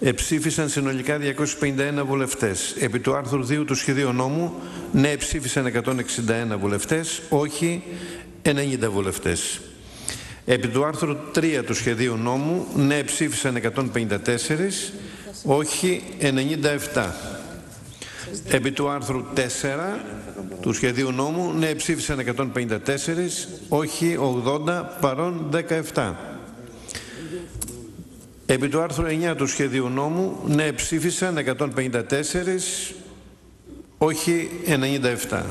Εψήφισαν συνολικά 251 βουλευτές. Επί του άρθρου 2 του σχεδίου νόμου, ναι ψήφισαν 161 βουλευτές, όχι 90 βουλευτές. Επί του άρθρου 3 του σχεδίου νόμου, ναι ψήφισαν 154, όχι 97. Επί του άρθρου 4 του σχεδίου νόμου, ναι ψήφισαν 154, όχι 80, παρόν 17. Επί του άρθρου 9 του σχεδίου νόμου, ναι ψήφισαν 154, όχι 97.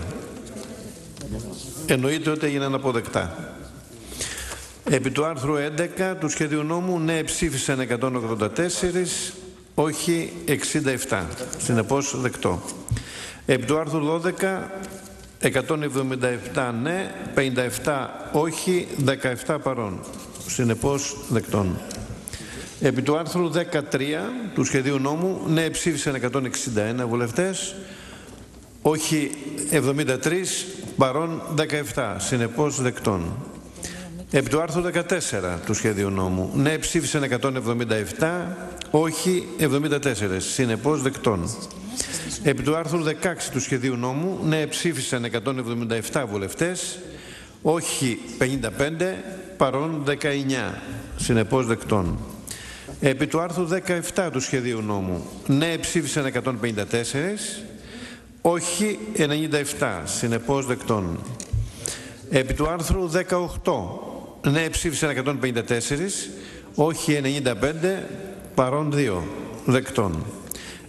Εννοείται ότι έγιναν αποδεκτά. Επί του άρθρου 11 του σχεδίου νόμου, ναι ψήφισαν 184, όχι 67. Συνεπώς δεκτό. Επί του άρθρου 12, 177 ναι, 57 όχι, 17 παρών. Συνεπώς δεκτών. Επί του άρθρου 13 του σχεδίου νόμου, ναι ψήφισαν 161 βουλευτές, όχι 73, παρών 17, συνεπώς δεκτών. Επί του άρθρου 14 του σχεδίου νόμου, ναι ψήφισαν 177, όχι 74, συνεπώς δεκτών. Επί του άρθρου 16 του σχεδίου νόμου, ναι ψήφισαν 177 βουλευτές, όχι 55, παρών 19, συνεπώς δεκτών. Επί του άρθρου 17 του σχεδίου νόμου, ναι ψήφισαν 154, όχι 97, συνεπώς δεκτών. Επί του άρθρου 18, ναι ψήφισαν 154, όχι 95, παρόν 2, δεκτών.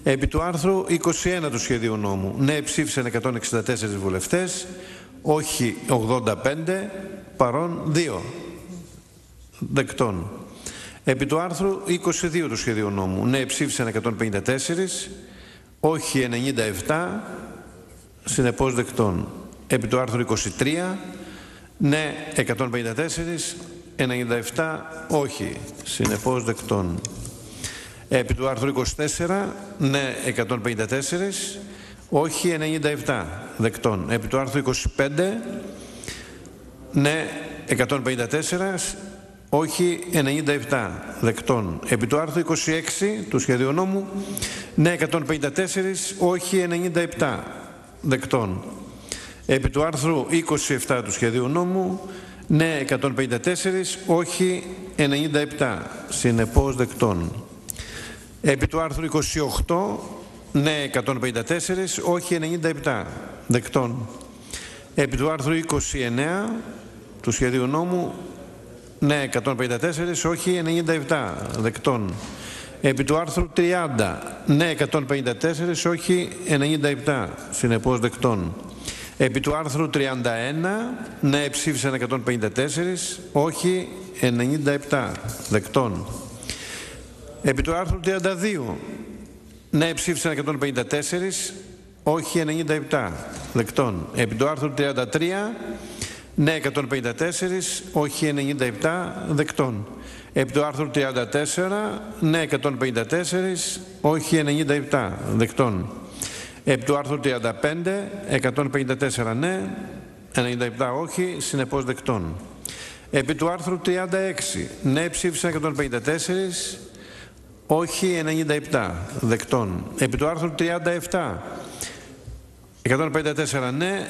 Επί του άρθρου 21 του σχεδίου νόμου, ναι ψήφισαν 164 βουλευτές, όχι 85, παρόν 2, δεκτών. Επί του άρθρου 22 του σχεδίου νόμου, ναι ψήφισαν 154, όχι 97, συνεπώς δεκτών. Επί του άρθρου 23, ναι 154, 97, όχι, συνεπώς δεκτών. Επί του άρθρου 24, ναι 154, όχι 97, δεκτών. Επί του άρθρου 25, ναι 154, όχι 97 δεκτών. Επί του άρθρου 26 του σχεδίου νόμου, ναι 154, όχι 97 δεκτών. Επί του άρθρου 27 του σχεδίου νόμου, ναι 154, όχι 97, συνεπώς δεκτών. Επί του άρθρου 28, ναι 154, όχι 97, δεκτών. Επί του άρθρου 29 του σχεδίου νόμου, ναι, 154, όχι 97 δεκτών. Επί του άρθρου 30, ναι, 154, όχι 97, συνεπώς δεκτών. Επί του άρθρου 31, ναι, ψήφισαν 154, όχι 97, δεκτών. Επί του άρθρου 32, ναι, ψήφισαν 154, όχι 97, δεκτών. Επί του άρθρου 33, ναι 154, όχι 97 δεκτών. Επί του άρθρου 34, ναι 154, όχι 97 δεκτών. Επί του άρθρου 35, 154 ναι, 97 όχι, συνεπώς δεκτών. Επί του άρθρου 36, ναι ψήφισαν 154, όχι 97 δεκτών. Επί του άρθρου 37, 154 ναι,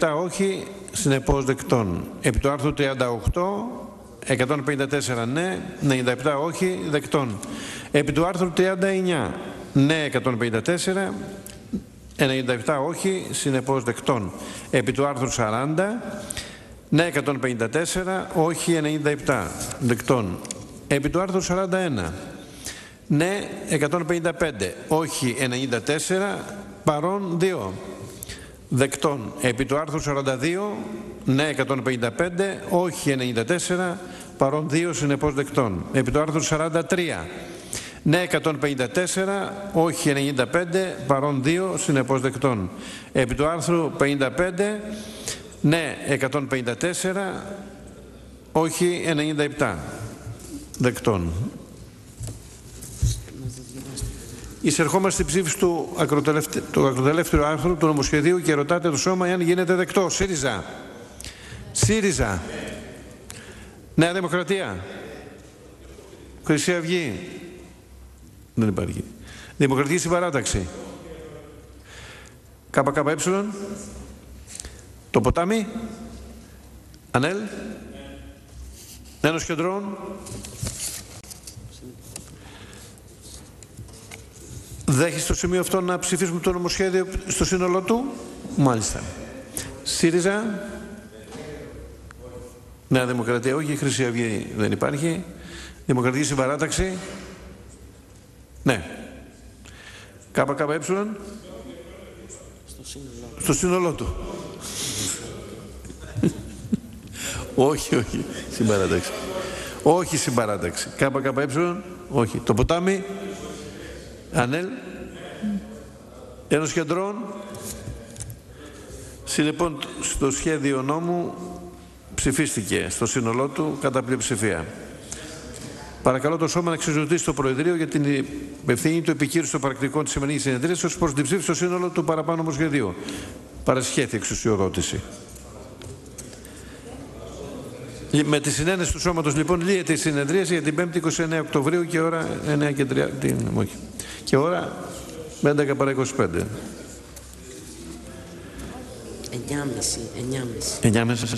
97 όχι, συνεπώς δεκτών. Επί του άρθρου 38, 154 ναι, 97 όχι, δεκτών. Επί του άρθρου 39, ναι 154, 97 όχι, συνεπώς δεκτών. Επί του άρθρου 40, ναι 154, όχι 97, δεκτών. Επί του άρθρου 41, ναι 155, όχι 94, παρόν 2 δεκτών. Επί του άρθρου 42, ναι 155, όχι 94, παρόν 2 συνεπώς δεκτών. Επί του άρθρου 43, ναι 154, όχι 95, παρόν 2 συνεπώς δεκτών. Επί του άρθρου 55, ναι 154, όχι 97, δεκτών. Εισερχόμαστε στη ψήφιση του, του ακροτελεύθερου άρθρου του νομοσχεδίου και ρωτάτε το σώμα αν γίνεται δεκτό. ΣΥΡΙΖΑ. ΣΥΡΙΖΑ. Νέα Δημοκρατία. Χρυσή Αυγή. Δεν υπάρχει. Δημοκρατική συμπαράταξη. ΚΚΕ. Το ποτάμι. Ανέλ. Ένος κεντρών. Δέχεις στο σημείο αυτό να ψηφίσουμε το νομοσχέδιο στο σύνολό του; Μάλιστα. ΣΥΡΙΖΑ. Νέα Δημοκρατία όχι. Χρυσή Αυγή δεν υπάρχει. Δημοκρατική Συμπαράταξη. Ναι. ΚΚΕ. Στο σύνολό του. όχι, όχι. Συμπαράταξη. Όχι συμπαράταξη. ΚΚΕ. Όχι. Το ποτάμι. Ανέλ. Ένος κεντρών. Συνεπών στο σχέδιο νόμου ψηφίστηκε στο σύνολό του κατά πλειοψηφία. Παρακαλώ το Σώμα να εξεζωτήσει το Προεδρείο για την ευθύνη του επικύρωση των πρακτικών της σημερινής συνεδρίας ως προς την ψήφιση στο σύνολο του παραπάνω νομοσχεδίου. Παρασχέθη εξουσιοδότηση. Με τη συνένεση του Σώματος λοιπόν λύεται η συνεδρίαση για την 5η 29 Οκτωβρίου και ώρα 9 και 30. Την, όχι. Και ώρα 11 παρα 25. 9.30. 9.30. 9.30.